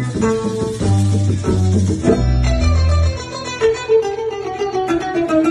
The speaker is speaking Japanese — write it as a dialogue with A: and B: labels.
A: フフフフ。